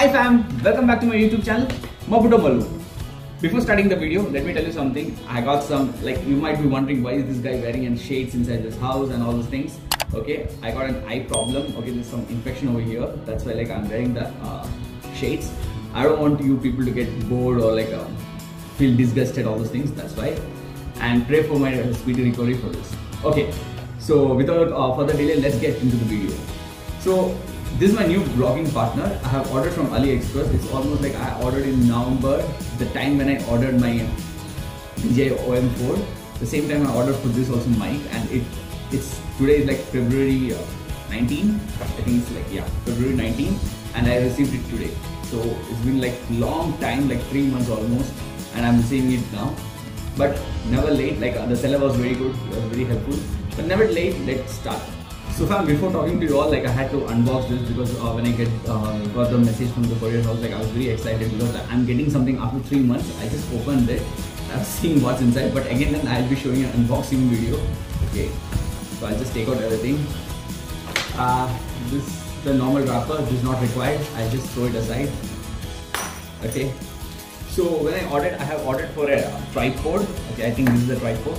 Hi fam, welcome back to my YouTube channel, Maputo Mallu. Before starting the video, let me tell you something. I got some, like you might be wondering why is this guy wearing and shades inside this house and all those things. Okay, I got an eye problem. Okay, there's some infection over here. That's why like I'm wearing the uh, shades. I don't want you people to get bored or like um, feel disgusted, all those things. That's why. And pray for my speedy recovery for this. Okay, so without uh, further delay, let's get into the video. So this is my new vlogging partner. I have ordered from AliExpress. It's almost like I ordered in November, the time when I ordered my DJI OM4. The same time I ordered for this also mic, and it it's today is like February uh, 19. I think it's like yeah February 19, and I received it today. So it's been like long time, like three months almost, and I'm receiving it now. But never late. Like uh, the seller was very good, was very helpful. But never late. Let's start. So fam, before talking to you all, like I had to unbox this because uh, when I get uh, got the message from the courier house, like I was very excited because I'm getting something after three months. I just opened it, I've seen what's inside, but again then I'll be showing an unboxing video. Okay, so I'll just take out everything. Uh, this the normal wrapper. Is not required. I'll just throw it aside. Okay. So when I ordered, I have ordered for a tripod. Okay, I think this is the tripod.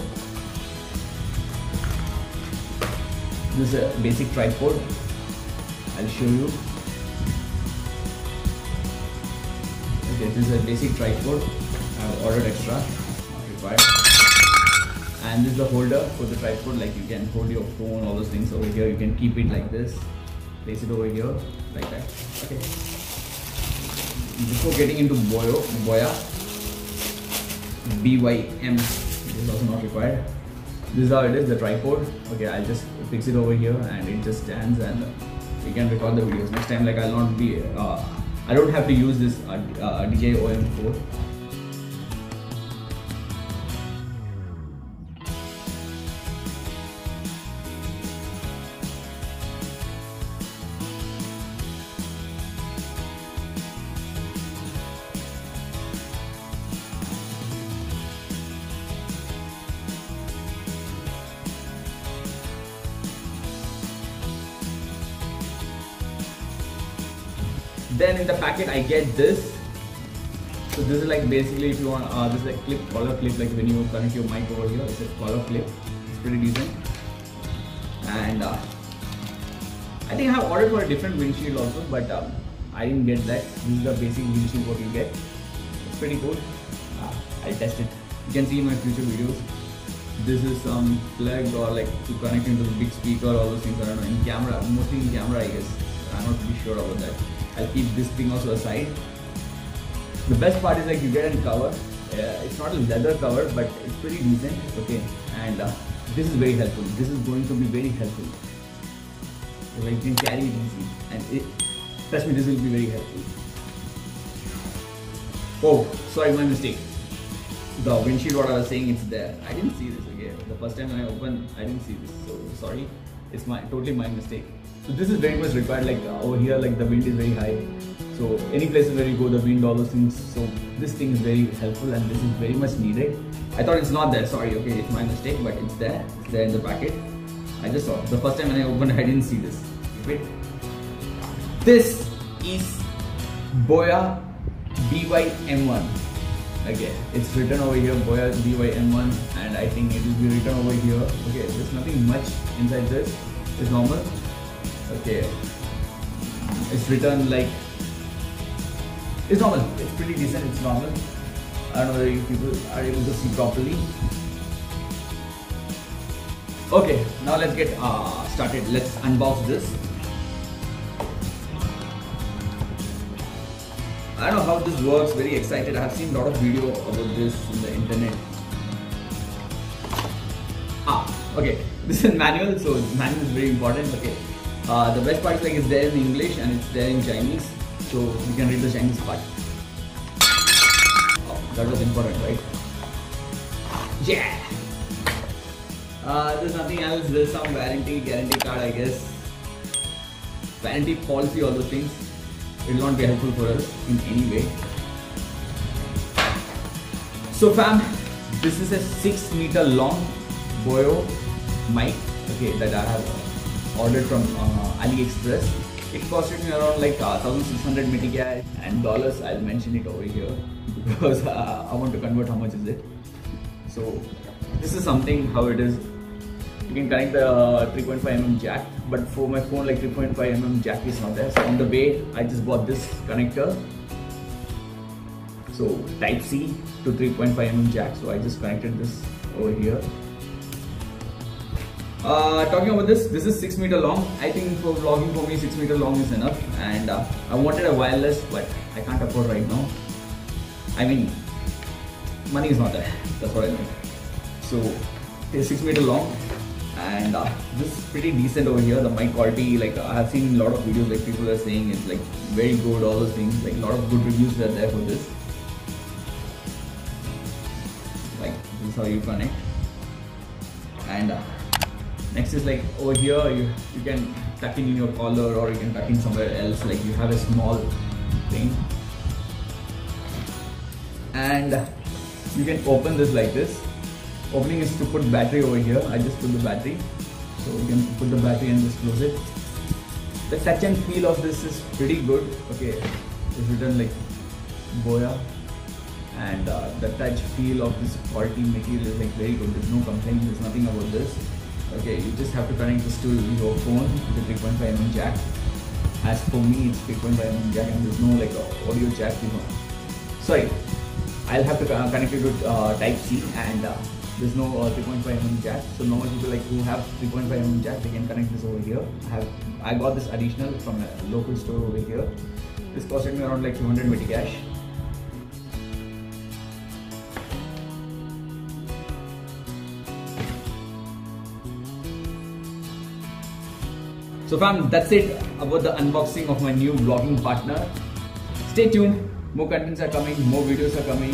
This is a basic tripod. I'll show you. Okay, this is a basic tripod. I've ordered extra, not required. And this is the holder for the tripod, like you can hold your phone, all those things over here. You can keep it like this. Place it over here, like that. Okay. Before getting into Boyo, Boya, BYM, this is also not required this is how it is the tripod. Okay i'll just fix it over here and it just stands and we can record the videos. Next time like i'll not be uh, i don't have to use this uh, uh, dji om4 then in the packet I get this. So this is like basically if you want uh, this is a clip collar clip like when you connect your mic over here it's a collar clip. It's pretty decent. And uh, I think I have ordered for a different windshield also but um, I didn't get that. This is the basic windshield what you get. It's pretty cool uh, I'll test it. You can see in my future videos. This is some plug or like to connect into the big speaker all those things. I don't know. In camera mostly in camera I guess. I'm not really sure about that I'll keep this thing also aside. The best part is like you get a cover. Uh, it's not a leather cover, but it's pretty decent. Okay, and uh, this is very helpful. This is going to be very helpful. So like you can carry it easy, and it, trust me, this will be very helpful. Oh, sorry, my mistake. The windshield, what I was saying, it's there. I didn't see this. Okay, the first time when I opened, I didn't see this. So sorry, it's my totally my mistake. So this is very much required like uh, over here like the wind is very high. So any places where you go the wind all those things. So this thing is very helpful and this is very much needed. I thought it's not there, sorry, okay, it's my mistake, but it's there. It's there in the packet. I just saw the first time when I opened I didn't see this. Wait. This is Boya BYM1. Okay, it's written over here Boya BYM1 and I think it will be written over here. Okay, there's nothing much inside this. It's normal. Okay. It's written like it's normal. It's pretty decent. It's normal. I don't know whether you people are able to see properly. Okay now let's get uh, started. Let's unbox this I don't know how this works very excited I have seen a lot of video about this on the internet ah okay this is manual so manual is very important okay uh, the best part is like it's there in English and it's there in Chinese, so you can read the Chinese part. Oh, that was important, right? Yeah. Uh, there's nothing else. There's some warranty, guarantee card, I guess. Warranty policy, all those things. It will not be helpful for us in any way. So, fam, this is a six meter long Boyo mic. Okay, that I have ordered from uh, AliExpress. It costed me around like uh, 1600 meticais and dollars. I'll mention it over here because uh, I want to convert how much is it. So this is something how it is. You can connect the 3.5 mm jack, but for my phone like 3.5 mm jack is not there. So on the way, I just bought this connector. So Type C to 3.5 mm jack. So I just connected this over here. Uh, talking about this, this is 6 meter long. I think for vlogging for me 6 meter long is enough and uh, I wanted a wireless but I can't afford right now. I mean, money is not there, that's what I mean. So it's 6 meter long and uh, this is pretty decent over here. The mic quality, like I have seen a lot of videos like people are saying it's like very good, all those things, like a lot of good reviews are there for this. Like this is how you connect. And uh, next is like over here you you can tuck in in your collar or you can tuck in somewhere else. Like you have a small thing. And you can open this like this opening is to put battery over here. I just put the battery. So you can put the battery and just close it. The touch and feel of this is pretty good. Okay it's written like Boya. And uh, the touch feel of this quality material is like very good. There's no complaint. There's nothing about this. Okay you just have to connect this to your phone with the 3.5 mm jack. As for me it's 3.5 mm jack and there's no like audio jack you know. Sorry I'll have to connect it to uh, type C and uh, there's no uh, 3.5 mm jack so normal people like who have 3.5 mm jack they can connect this over here I have I got this additional from a local store over here this costed me around like 200 cash. So fam, that's it about the unboxing of my new vlogging partner. Stay tuned, more contents are coming, more videos are coming.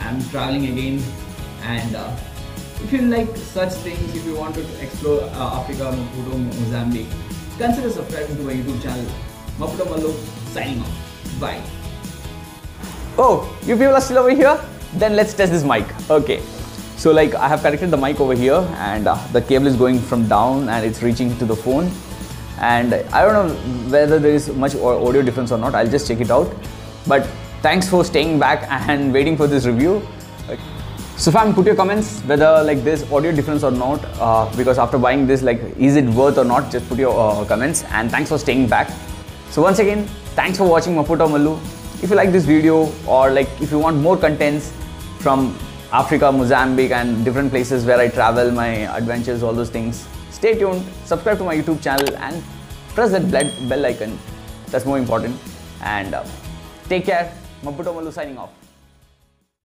I'm traveling again and uh, if you like such things, if you want to explore uh, Africa, Maputo, Mozambique, consider subscribing to my YouTube channel. Maputo Mallu signing off. Bye. Oh, you people are still over here? Then let's test this mic. Okay. So like I have connected the mic over here and uh, the cable is going from down and it's reaching to the phone and I don't know whether there is much audio difference or not I'll just check it out but thanks for staying back and waiting for this review so fam put your comments whether like this audio difference or not uh, because after buying this like is it worth or not just put your uh, comments and thanks for staying back so once again thanks for watching Maputo Mallu. if you like this video or like if you want more contents from Africa, Mozambique and different places where I travel, my adventures, all those things Stay tuned, subscribe to my YouTube channel and press that bell icon. That's more important. And uh, take care. Maputo Mallu signing off.